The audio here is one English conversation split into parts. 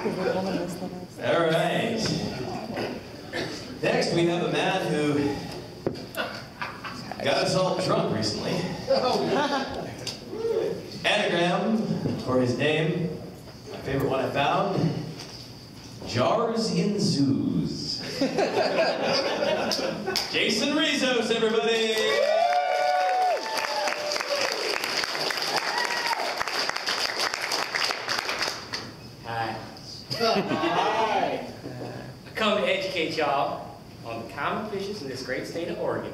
All right. Next, we have a man who got us all drunk recently. Anagram for his name, my favorite one I found, Jars in Zoos. Jason Rizos, everybody! I come to educate y'all on the common fishes in this great state of Oregon.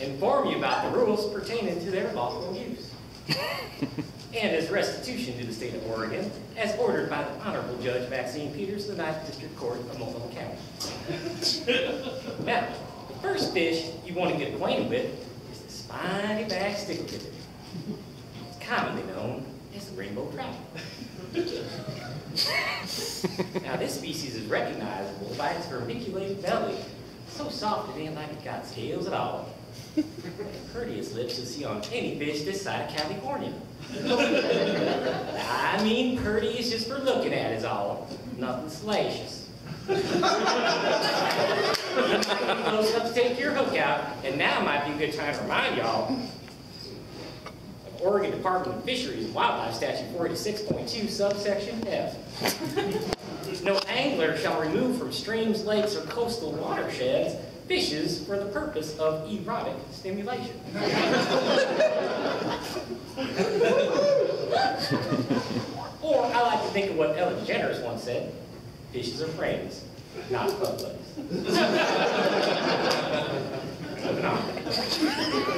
Inform you about the rules pertaining to their lawful use. and as restitution to the state of Oregon, as ordered by the Honorable Judge Maxine Peters of the Ninth District Court of Multnomah County. now, the first fish you want to get acquainted with is the spiny back stickleback. It's commonly known as the rainbow trout. Now, this species is recognizable by its vermiculated belly, so soft it ain't like it got scales at all. The prettiest lips you'll see on any fish this side of California. I mean, is just for looking at is all, nothing salacious. you close to take your hook out, and now might be a good time to remind y'all Oregon Department of Fisheries and Wildlife Statute 486.2 subsection F. No angler shall remove from streams, lakes, or coastal watersheds fishes for the purpose of erotic stimulation. or I like to think of what Ellen DeGeneres once said, fishes are friends, not buddies.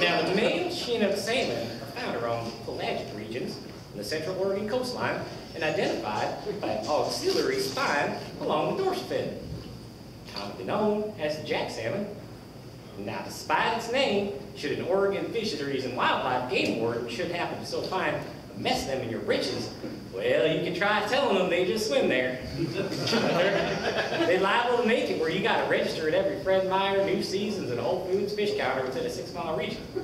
now, the male Chinook salmon found around pelagic regions in the central Oregon coastline and identified by an auxiliary spine along the dorsal fin, commonly known as the jack salmon. Now, despite its name, should an Oregon Fisheries and Wildlife Game Warden should happen to so find mess them in your britches, well, you can try telling them they just swim there. They're liable to make it where you got to register at every Fred Meyer, New Seasons, and Whole Foods fish counter within a six-mile region.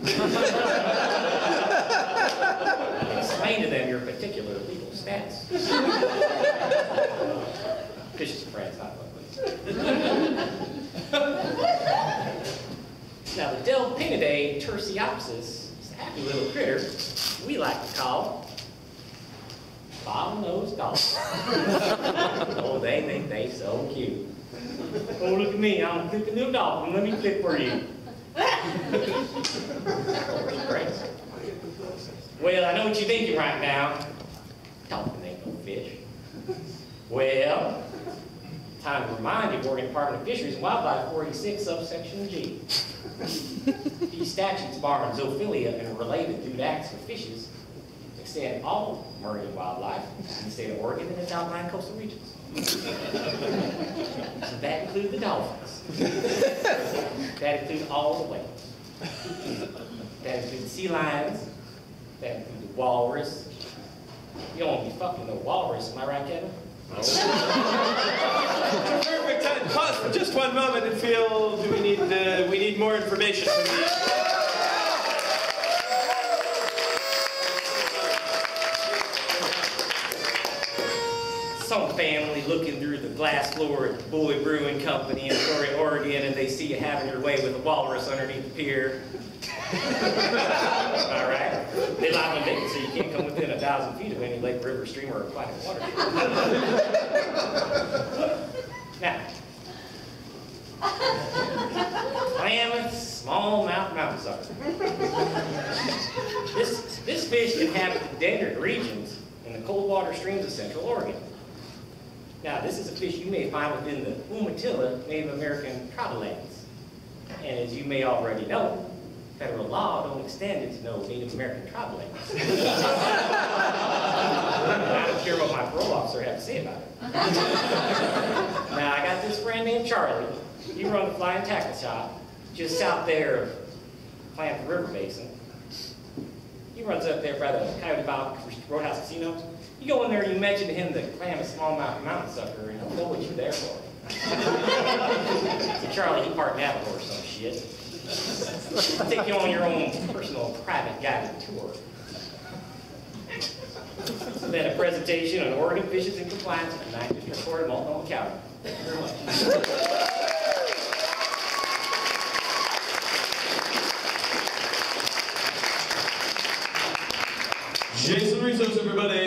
Explain to them your particular legal status. Fish is friends, not Now, the Delphinidae tertiopsis is a happy little critter we like to call bottle-nosed dolphin. oh, they think they so cute. Oh, look at me, I'm a cute little dolphin. Let me flip for you. well, I know what you're thinking right now. Dolphin ain't no fish. Well, time to remind you, Oregon Department of Fisheries and Wildlife 46 subsection G. Statutes bar zoophilia and related lewd acts with fishes extend all marine wildlife in the state of Oregon and its outlying coastal regions. so that includes the dolphins. that includes all the whales. That includes sea lions. That includes the walrus. You don't want to be fucking no walrus, am I right, Kevin? Perfect time. Pause for just one moment and feel. Do we need uh, we need more information from the. Looking through the glass floor at Buoy Brewing Company in Astoria, Oregon, and they see you having your way with a walrus underneath the pier. All right? They lie on it so you can't come within a thousand feet of any lake, river, stream, or aquatic water. now, Klamath smallmouth mountain sucker. This, this fish inhabits the desert regions in the cold water streams of central Oregon. Now, this is a fish you may find within the Umatilla Native American tribal lands. And as you may already know, federal law don't extend it to no Native American tribal lands. I don't care what my parole officer has to say about it. now, I got this friend named Charlie. He runs a flying tackle shop just south there of Klamath River Basin. He runs up there by the Coyote Valley Roadhouse Casino. You go in there, you mention to him the Klamath smallmouth mountain sucker, and he'll know what you're there for. so Charlie, he part Navajo or some shit. I'll take you on your own personal private guided tour. So then a presentation on Oregon fishes in compliance 9th District Court of Multnomah County. Thank you very much. Jason Rizos, everybody.